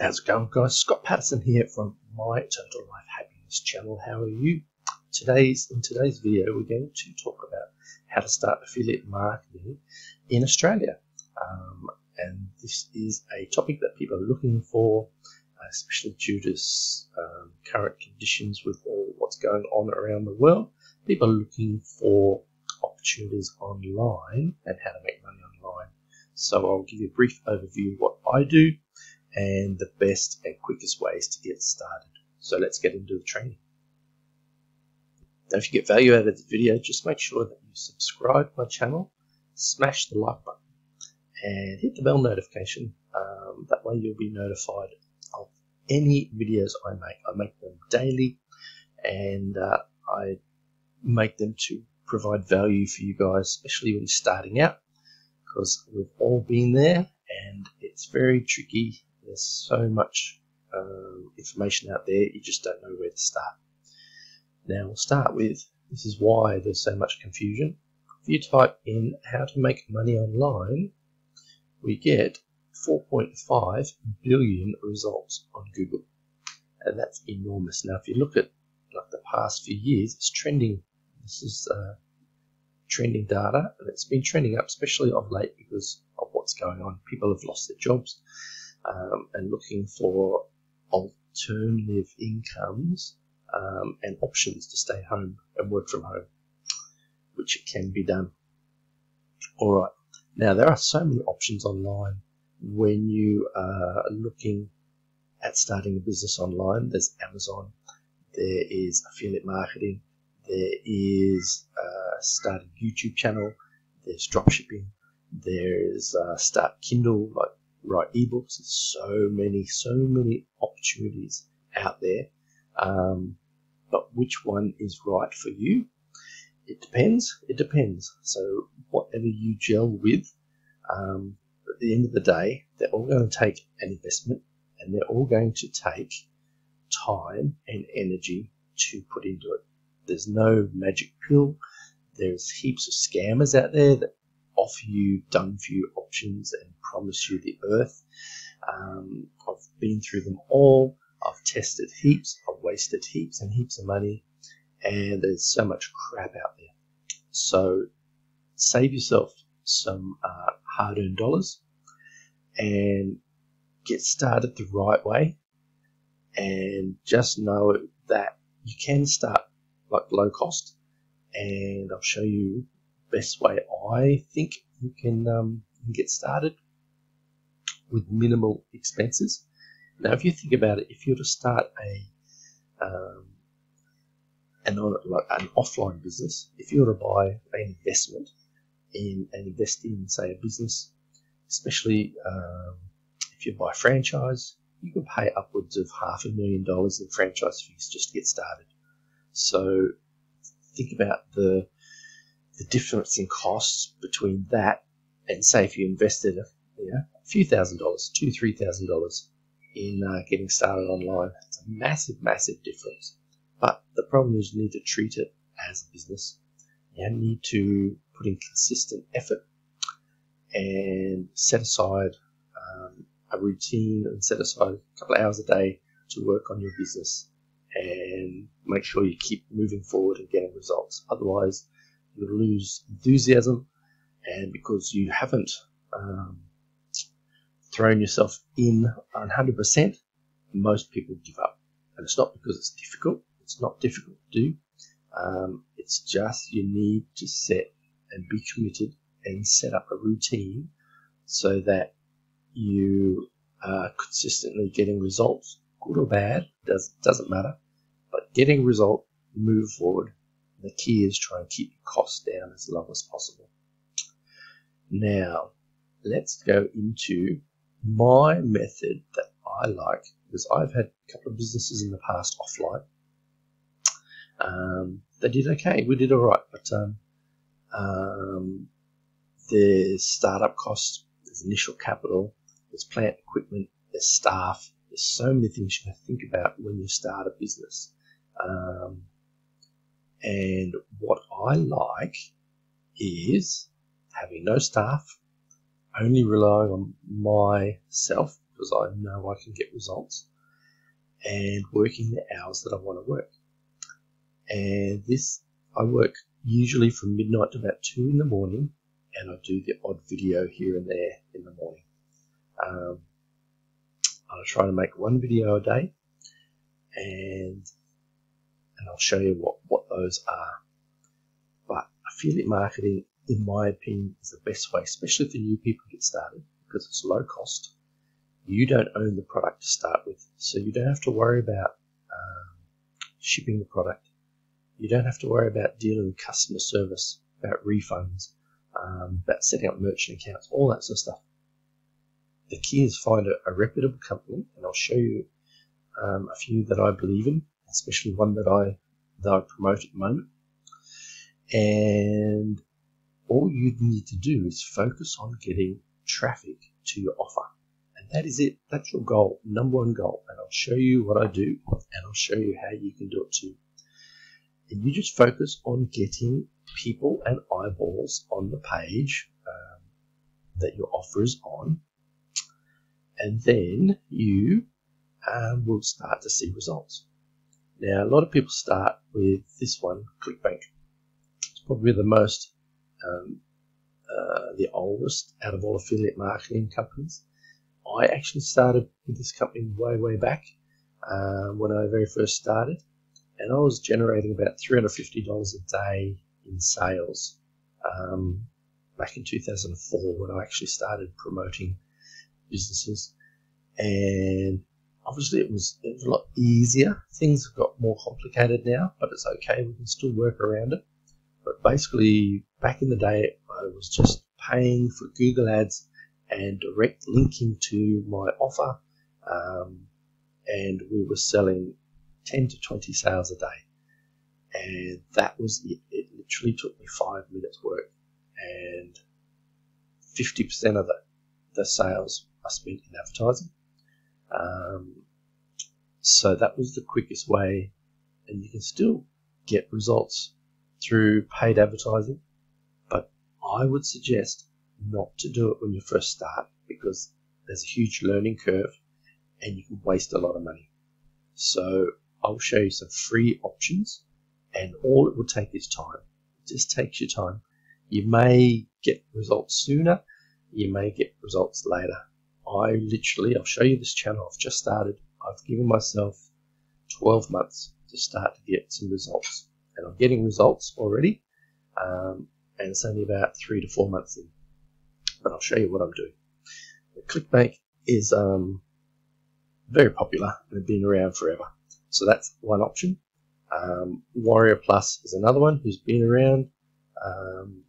How's it going, guys? Scott Patterson here from My Total Life Happiness channel. How are you? Today's in today's video, we're going to talk about how to start affiliate marketing in Australia, um, and this is a topic that people are looking for, especially due to um, current conditions with all what's going on around the world. People are looking for opportunities online and how to make money online. So I'll give you a brief overview of what I do and the best and quickest ways to get started. So let's get into the training. Now, if you get value out of the video, just make sure that you subscribe to my channel, smash the like button, and hit the bell notification. Um, that way, you'll be notified of any videos I make. I make them daily, and uh, I make them to provide value for you guys, especially when you're starting out, because we've all been there, and it's very tricky there's so much um, information out there, you just don't know where to start. Now, we'll start with this is why there's so much confusion. If you type in how to make money online, we get 4.5 billion results on Google. And that's enormous. Now, if you look at like the past few years, it's trending. This is uh, trending data, and it's been trending up, especially of late because of what's going on. People have lost their jobs um, and looking for alternative incomes um, and options to stay home and work from home, which can be done. All right. Now, there are so many options online when you are looking at starting a business online. There's Amazon, there is affiliate marketing, there is uh, start a YouTube channel, there's dropshipping, there's uh, start Kindle, like write ebooks. There's so many, so many opportunities out there. Um, but which one is right for you? It depends. It depends. So whatever you gel with, um, at the end of the day, they're all going to take an investment, and they're all going to take time and energy to put into it. There's no magic pill. There's heaps of scammers out there that offer you done for you options and promise you the earth. Um, I've been through them all. I've tested heaps. I've wasted heaps and heaps of money, and there's so much crap out there. So save yourself some uh, hard-earned dollars and get started the right way. And just know that you can start like low cost, and I'll show you best way I think you can, um, get started with minimal expenses. Now, if you think about it, if you were to start a um, an, like an offline business, if you were to buy an investment in and invest in, say, a business, especially um, if you buy franchise, you can pay upwards of half a million dollars in franchise fees just to get started. So think about the the difference in costs between that and say if you invested you know, a few thousand dollars, two, three thousand dollars in uh, getting started online. It's a massive, massive difference. But the problem is you need to treat it as a business. You need to put in consistent effort and set aside um, a routine and set aside a couple of hours a day to work on your business and make sure you keep moving forward and getting results. Otherwise, you lose enthusiasm, and because you haven't um, thrown yourself in 100%, most people give up. And it's not because it's difficult, it's not difficult to do. Um, it's just you need to set and be committed and set up a routine so that you are consistently getting results, good or bad, does, doesn't matter. But getting result, move forward, the key is try and keep your costs down as low as possible. Now, let's go into my method that I like because I've had a couple of businesses in the past offline. Um, they did okay. We did all right, but um, um, there's startup costs, there's initial capital, there's plant equipment, there's staff. There's so many things you have to think about when you start a business. Um, and what I like is having no staff, only relying on myself because I know I can get results and working the hours that I want to work. And this, I work usually from midnight to about 2 in the morning, and I do the odd video here and there in the morning. Um, I try to make one video a day, and and I'll show you what, what those are. But affiliate marketing, in my opinion, is the best way, especially for new people to get started, because it's low cost. You don't own the product to start with, so you don't have to worry about um, shipping the product. You don't have to worry about dealing with customer service, about refunds, um, about setting up merchant accounts, all that sort of stuff. The key is find a, a reputable company, and I'll show you um, a few that I believe in, especially one that I that I promote at the moment. And all you need to do is focus on getting traffic to your offer. And that is it. That's your goal, number one goal. And I'll show you what I do and I'll show you how you can do it too. And you just focus on getting people and eyeballs on the page um, that your offer is on. And then you um, will start to see results. Now, a lot of people start with this one, ClickBank. It's probably the most, um, uh, the oldest out of all affiliate marketing companies. I actually started with this company way, way back uh, when I very first started, and I was generating about $350 a day in sales um, back in 2004 when I actually started promoting businesses. And obviously it was, it was a lot easier. Things have got more complicated now, but it's okay. We can still work around it. But basically, back in the day, I was just paying for Google Ads and direct linking to my offer, um, and we were selling 10 to 20 sales a day. And that was it. It literally took me five minutes work, and 50% of the, the sales I spent in advertising. Um, so that was the quickest way, and you can still get results through paid advertising. But I would suggest not to do it when you first start because there's a huge learning curve and you can waste a lot of money. So I'll show you some free options, and all it will take is time. It just takes your time. You may get results sooner, you may get results later. I literally, I'll show you this channel. I've just started. I've given myself 12 months to start to get some results. And I'm getting results already. Um, and it's only about three to four months in. But I'll show you what I'm doing. The ClickBank is um, very popular and been around forever. So that's one option. Um, Warrior Plus is another one who's been around. Um,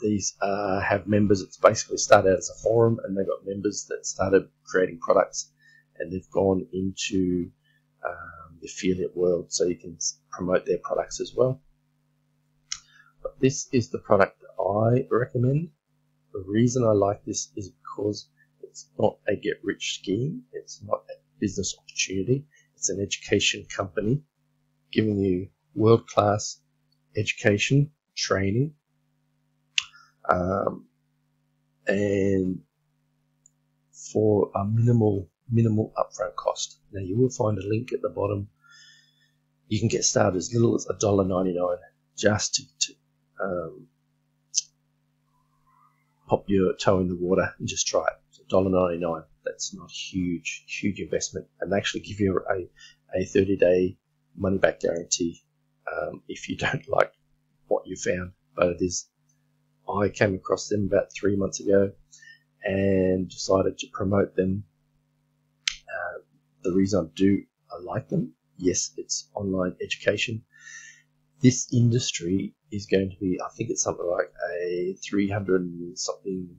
these uh, have members. It's basically started out as a forum, and they've got members that started creating products, and they've gone into um, the affiliate world, so you can promote their products as well. But this is the product that I recommend. The reason I like this is because it's not a get rich scheme. It's not a business opportunity. It's an education company giving you world class education, training, um, and for a minimal minimal upfront cost. Now you will find a link at the bottom. You can get started as little as $1.99 just to, to um, pop your toe in the water and just try it. It's $1.99. That's not huge, huge investment. And they actually give you a, a 30 day money back guarantee um, if you don't like what you found. But it is I came across them about three months ago and decided to promote them. Uh, the reason I do I like them, yes, it's online education. This industry is going to be, I think it's something like a 300 something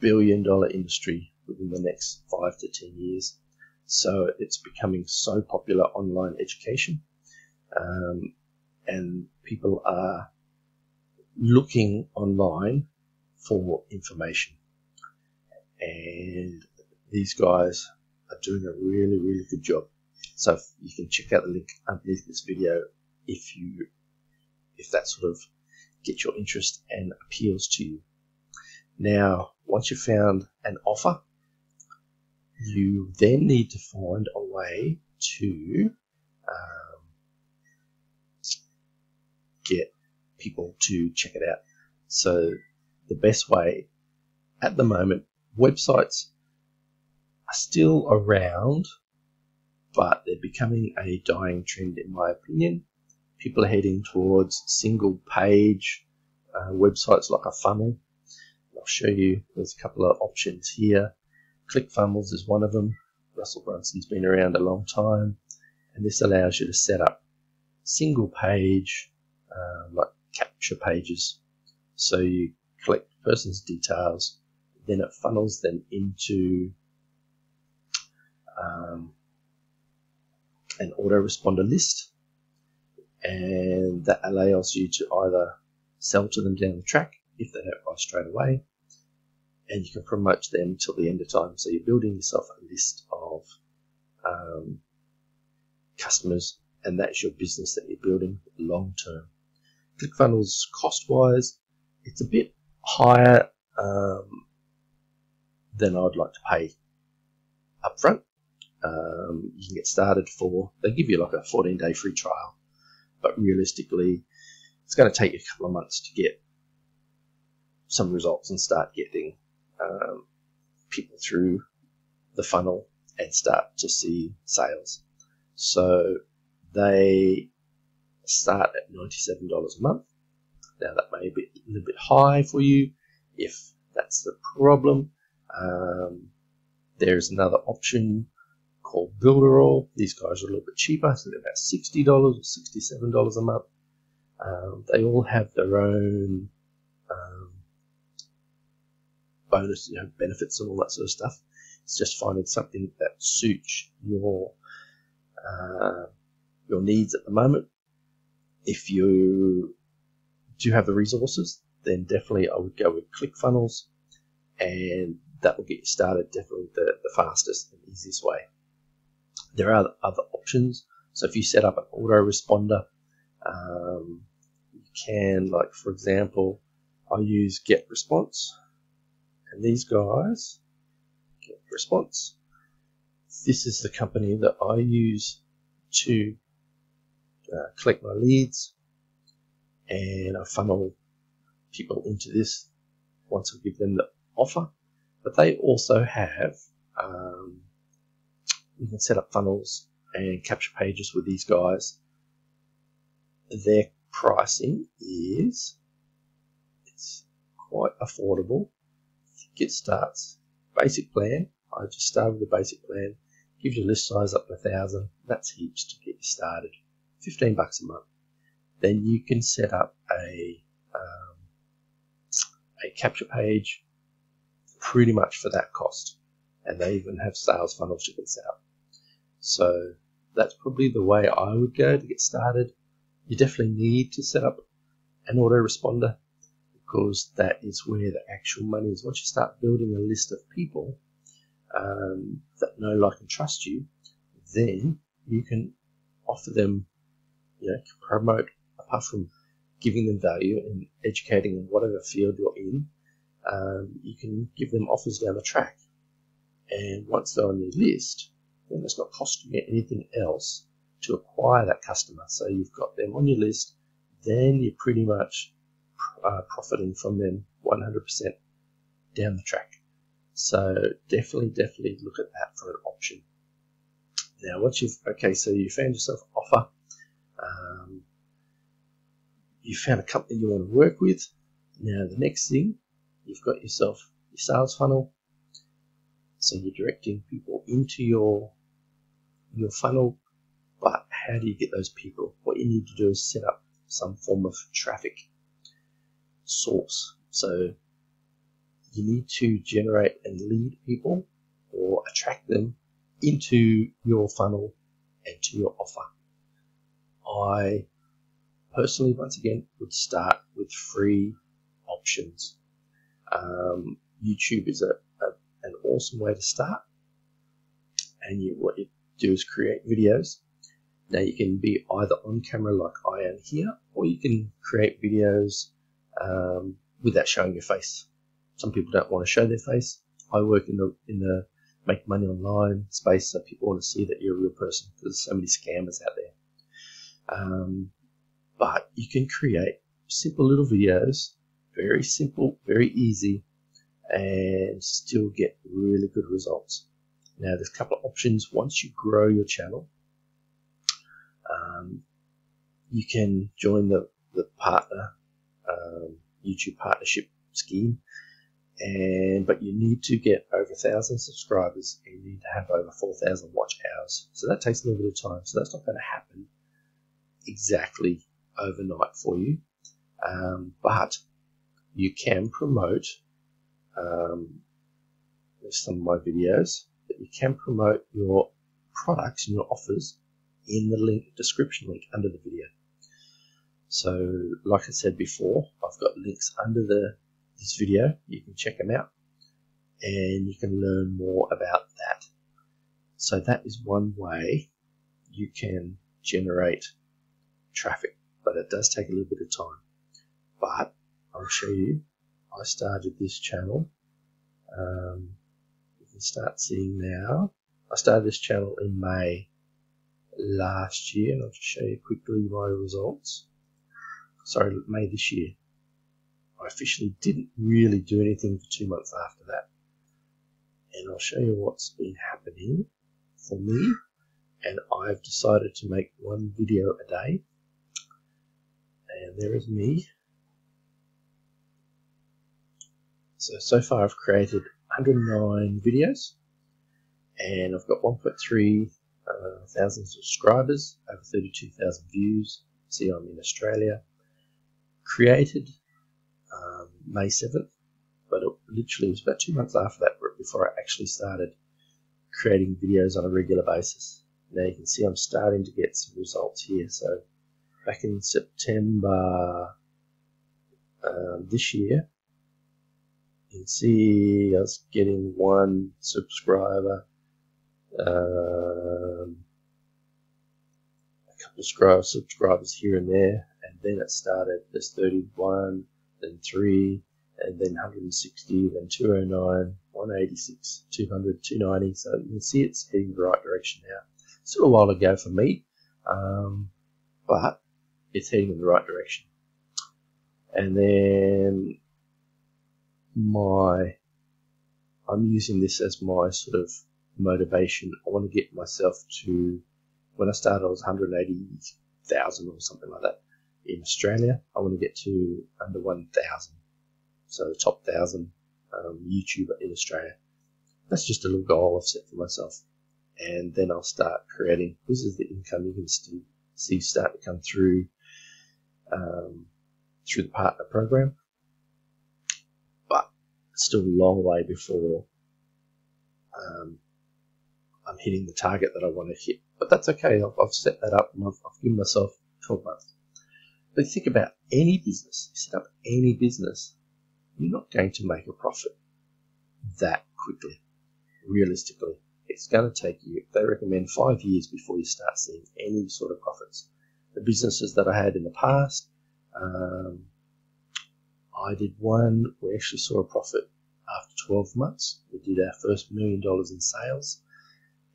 billion dollar industry within the next five to 10 years. So it's becoming so popular online education. Um, and people are looking online for information. And these guys are doing a really, really good job. So you can check out the link underneath this video if you if that sort of gets your interest and appeals to you. Now, once you've found an offer, you then need to find a way to um, get people to check it out. So the best way at the moment, websites are still around, but they're becoming a dying trend in my opinion. People are heading towards single page uh, websites like a funnel. I'll show you, there's a couple of options here. ClickFunnels is one of them. Russell Brunson's been around a long time, and this allows you to set up single page, uh, like capture pages. So you collect person's details, then it funnels them into um, an autoresponder list, and that allows you to either sell to them down the track if they don't buy straight away, and you can promote them till the end of time. So you're building yourself a list of um, customers, and that's your business that you're building long term. ClickFunnels cost wise, it's a bit higher um, than I'd like to pay upfront. Um, you can get started for, they give you like a 14 day free trial, but realistically, it's going to take you a couple of months to get some results and start getting um, people through the funnel and start to see sales. So they start at $97 a month. Now that may be a little bit high for you if that's the problem. Um, there's another option called Builderall. These guys are a little bit cheaper, so they're about $60 or $67 a month. Um, they all have their own um, bonus, you know, benefits and all that sort of stuff. It's just finding something that suits your uh, your needs at the moment. If you do have the resources, then definitely I would go with ClickFunnels, and that will get you started definitely the, the fastest and easiest way. There are other options. So if you set up an autoresponder, um, you can, like for example, I use GetResponse, and these guys, GetResponse, this is the company that I use to uh, collect my leads and I funnel people into this once I give them the offer. But they also have, um, you can set up funnels and capture pages with these guys. Their pricing is it's quite affordable. It starts basic plan. I just started the basic plan. Gives you list size up to a thousand. That's heaps to get you started. Fifteen bucks a month then you can set up a um, a capture page pretty much for that cost. And they even have sales funnels you can set up. So that's probably the way I would go to get started. You definitely need to set up an autoresponder because that is where the actual money is. Once you start building a list of people um, that know, like, and trust you, then you can offer them, you know, promote apart from giving them value and educating in whatever field you're in, um, you can give them offers down the track. And once they're on your list, then it's not costing you anything else to acquire that customer. So you've got them on your list, then you're pretty much uh, profiting from them 100% down the track. So definitely, definitely look at that for an option. Now, once you've okay, so you found yourself offer, um, you found a company you want to work with. Now, the next thing, you've got yourself your sales funnel. So you're directing people into your your funnel, but how do you get those people? What you need to do is set up some form of traffic source. So you need to generate and lead people or attract them into your funnel and to your offer. I personally, once again, would start with free options. Um, YouTube is a, a, an awesome way to start. And you, what you do is create videos. Now you can be either on camera like I am here, or you can create videos um, without showing your face. Some people don't want to show their face. I work in the in the make money online space so people want to see that you're a real person because there's so many scammers out there. Um, but you can create simple little videos, very simple, very easy, and still get really good results. Now, there's a couple of options. Once you grow your channel, um, you can join the, the partner um, YouTube partnership scheme, and but you need to get over a thousand subscribers and you need to have over four thousand watch hours. So that takes a little bit of time. So that's not going to happen exactly overnight for you, um, but you can promote um, some of my videos that you can promote your products and your offers in the link description link under the video. So, like I said before, I've got links under the this video. You can check them out, and you can learn more about that. So that is one way you can generate traffic, but it does take a little bit of time. But I'll show you. I started this channel. Um, you can start seeing now. I started this channel in May last year, and I'll just show you quickly my results. Sorry, May this year. I officially didn't really do anything for two months after that. And I'll show you what's been happening for me. And I've decided to make one video a day. And there is me. So, so far I've created 109 videos. And I've got 1.3 uh, thousand subscribers, over 32,000 views. See, I'm in Australia. Created um, May 7th, but it literally was about two months after that before I actually started creating videos on a regular basis. Now you can see I'm starting to get some results here. So back in September um, this year, you can see was getting one subscriber um, a couple of subscribers here and there, and then it started. There's 31, then 3, and then 160, then 209, 186, 200, 290. So you can see it's heading the right direction now. It's a while go for me, um, but it's heading in the right direction. And then my, I'm using this as my sort of motivation. I want to get myself to when I started, I was 180,000 or something like that in Australia. I want to get to under 1,000, so top thousand um, YouTuber in Australia. That's just a little goal I've set for myself, and then I'll start creating. This is the income you can see start to come through um, through the partner program, but it's still a long way before um, I'm hitting the target that I want to hit. But that's okay. I've, I've set that up and I've, I've, given myself 12 months. But think about any business. You set up any business, you're not going to make a profit that quickly, realistically. It's going to take you, they recommend five years before you start seeing any sort of profits. The businesses that I had in the past, um, I did one, we actually saw a profit after 12 months. We did our first million dollars in sales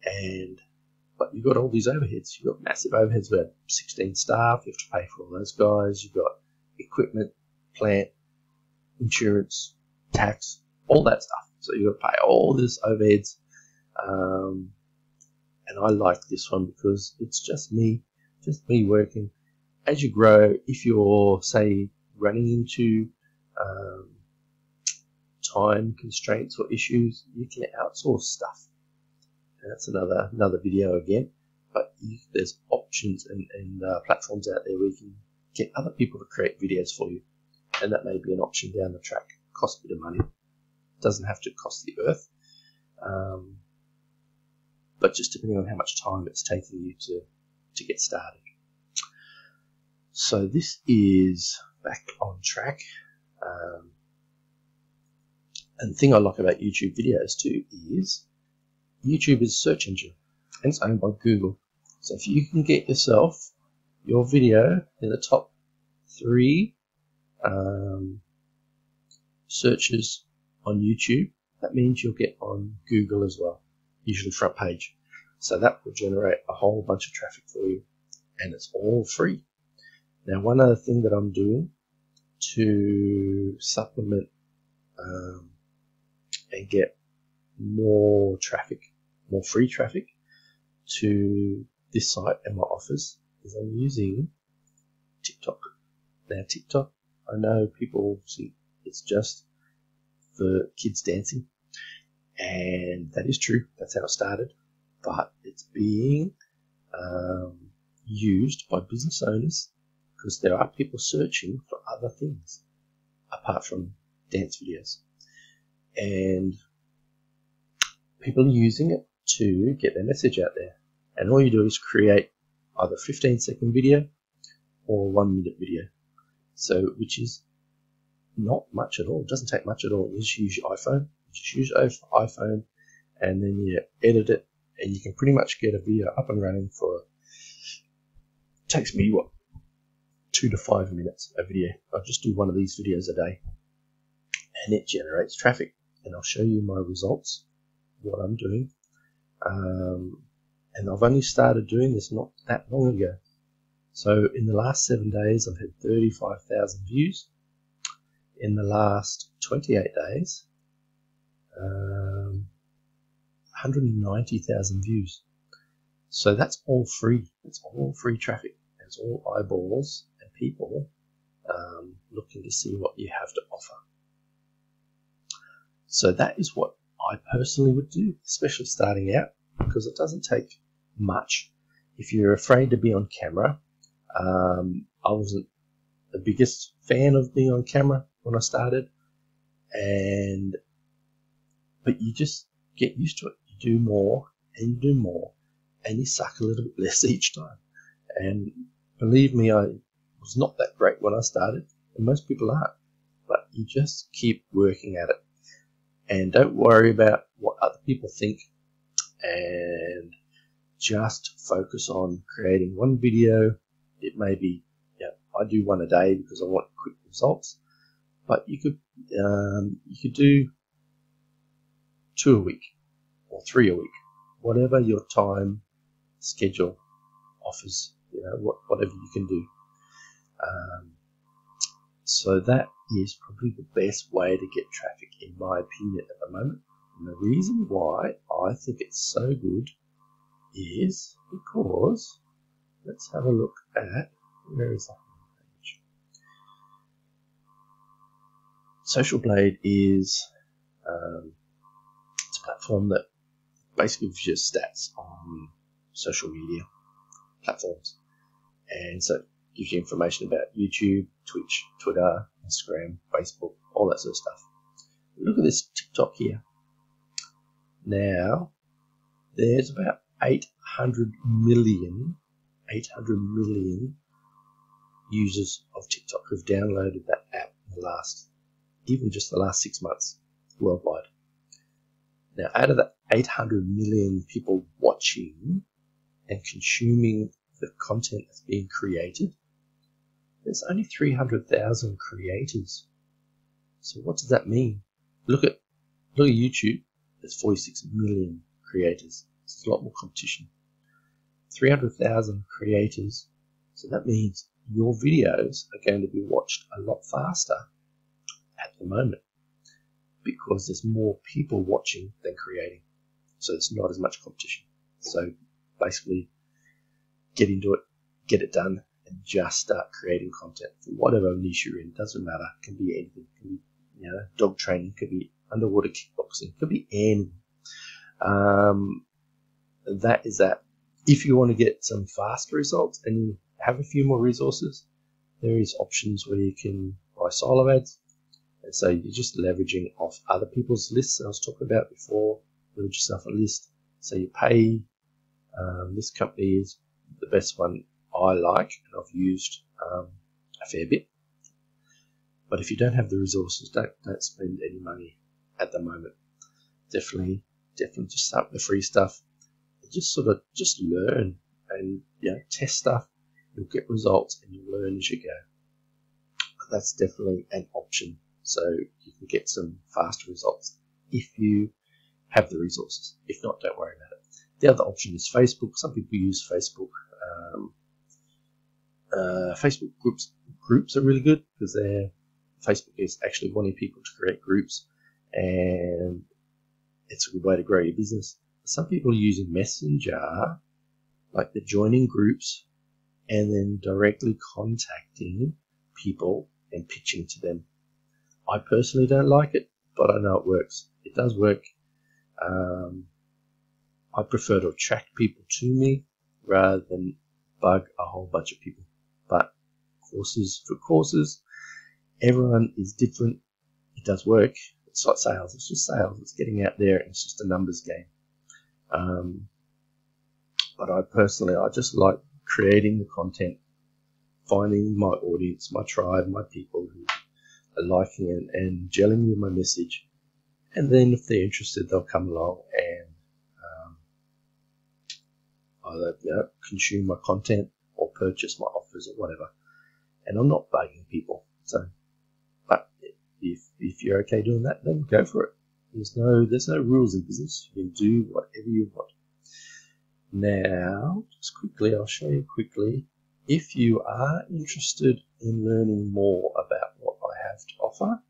and but you've got all these overheads. You've got massive overheads. We had 16 staff. You have to pay for all those guys. You've got equipment, plant, insurance, tax, all that stuff. So you've got to pay all this overheads. Um, and I like this one because it's just me, just me working. As you grow, if you're say running into um, time constraints or issues, you can outsource stuff that's another another video again. But there's options and, and uh, platforms out there where you can get other people to create videos for you, and that may be an option down the track. Cost a bit of money, doesn't have to cost the earth, um, but just depending on how much time it's taking you to to get started. So this is back on track. Um, and the thing I like about YouTube videos too is YouTube is a search engine and it's owned by Google. So if you can get yourself your video in the top three um, searches on YouTube, that means you'll get on Google as well. usually front page. So that will generate a whole bunch of traffic for you, and it's all free. Now, one other thing that I'm doing to supplement um, and get more traffic, more free traffic to this site and my offers is I'm using TikTok. Now, TikTok, I know people see it's just for kids dancing, and that is true. That's how it started, but it's being um, used by business owners because there are people searching for other things apart from dance videos, and people are using it to get their message out there. And all you do is create either 15 second video or one minute video. So, which is not much at all. It doesn't take much at all. You just use your iPhone. You just use your iPhone and then you edit it and you can pretty much get a video up and running for takes me what two to five minutes a video. I just do one of these videos a day and it generates traffic. And I'll show you my results, what I'm doing. Um, and I've only started doing this not that long ago. So in the last seven days, I've had 35,000 views. In the last 28 days, um, 190,000 views. So that's all free. It's all free traffic. It's all eyeballs and people um, looking to see what you have to offer. So that is what I personally would do, especially starting out, because it doesn't take much. If you're afraid to be on camera, um, I wasn't the biggest fan of being on camera when I started, and but you just get used to it. Do more and do more, and you suck a little bit less each time. And believe me, I was not that great when I started, and most people aren't. But you just keep working at it, and don't worry about what other people think, and just focus on creating one video. It may be, yeah, I do one a day because I want quick results, but you could um, you could do two a week or three a week, whatever your time schedule offers. You know, what, whatever you can do. Um, so that is probably the best way to get traffic, in my opinion, at the moment. And the reason why I think it's so good is because let's have a look at where is that page? Social Blade is um, it's a platform that basically gives you stats on social media platforms, and so it gives you information about YouTube, Twitch, Twitter, Instagram, Facebook, all that sort of stuff. Look at this TikTok here. Now, there's about 800 million, 800 million users of TikTok who've downloaded that app in the last, even just the last six months worldwide. Now, out of the 800 million people watching and consuming the content that's being created, there's only 300,000 creators. So what does that mean? Look at look at YouTube. There's 46 million creators. It's a lot more competition. 300,000 creators. So that means your videos are going to be watched a lot faster at the moment because there's more people watching than creating. So it's not as much competition. So basically, get into it, get it done, and just start creating content for whatever niche you're in. Doesn't matter. It can be anything. It can be you know dog training. It could be underwater kickboxing. It could be anything. Um, that is that. If you want to get some faster results and you have a few more resources, there is options where you can buy solo ads. And so you're just leveraging off other people's lists I was talking about before. Build yourself a list. So you pay. Um, this company is the best one I like, and I've used um, a fair bit. But if you don't have the resources, don't don't spend any money at the moment. Definitely, definitely just start with the free stuff just sort of just learn and you know test stuff. You'll get results and you'll learn as you go. But that's definitely an option, so you can get some faster results if you have the resources. If not, don't worry about it. The other option is Facebook. Some people use Facebook. Um, uh, Facebook groups groups are really good because they're Facebook is actually wanting people to create groups, and it's a good way to grow your business. Some people are using Messenger, like they're joining groups and then directly contacting people and pitching to them. I personally don't like it, but I know it works. It does work. Um, I prefer to attract people to me rather than bug a whole bunch of people. But courses for courses, everyone is different. It does work. It's not sales. It's just sales. It's getting out there. It's just a numbers game. Um, but I personally, I just like creating the content, finding my audience, my tribe, my people who are liking it and gelling with my message. And then if they're interested, they'll come along and um, either you know, consume my content or purchase my offers or whatever. And I'm not bugging people. So, but if, if you're okay doing that, then go for it. There's no, there's no rules in business. You can do whatever you want. Now, just quickly, I'll show you quickly. If you are interested in learning more about what I have to offer,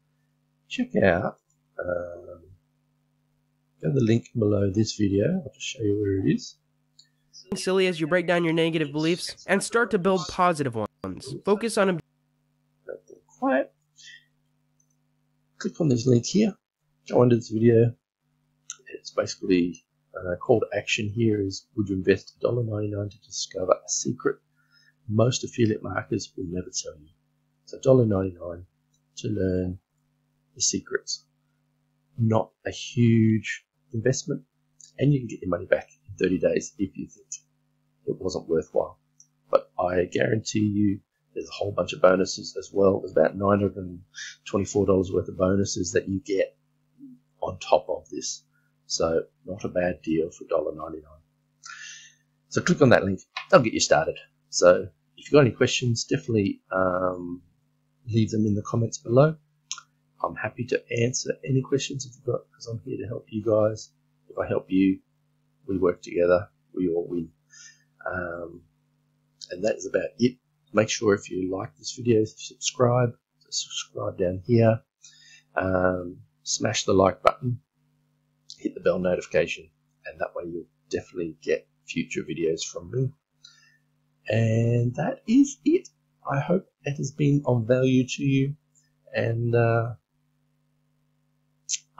check out um, go to the link below this video. I'll just show you where it is. Silly as you break down your negative beliefs and start to build positive ones. Focus on quiet. Click on this link here. Go under this video. It's basically uh, call to action here is would you invest $1.99 to discover a secret most affiliate marketers will never tell you. So $1.99 to learn the secrets. Not a huge investment, and you can get your money back in 30 days if you think it wasn't worthwhile. But I guarantee you there's a whole bunch of bonuses as well. There's about $924 worth of bonuses that you get on top of this. So not a bad deal for $1.99. So click on that link. They'll get you started. So if you've got any questions, definitely um, leave them in the comments below. I'm happy to answer any questions if you've got because I'm here to help you guys. If I help you, we work together. We all win. Um, and that is about it. Make sure if you like this video, subscribe. Subscribe down here. Um, smash the like button hit the bell notification, and that way you'll definitely get future videos from me. And that is it. I hope it has been of value to you, and uh,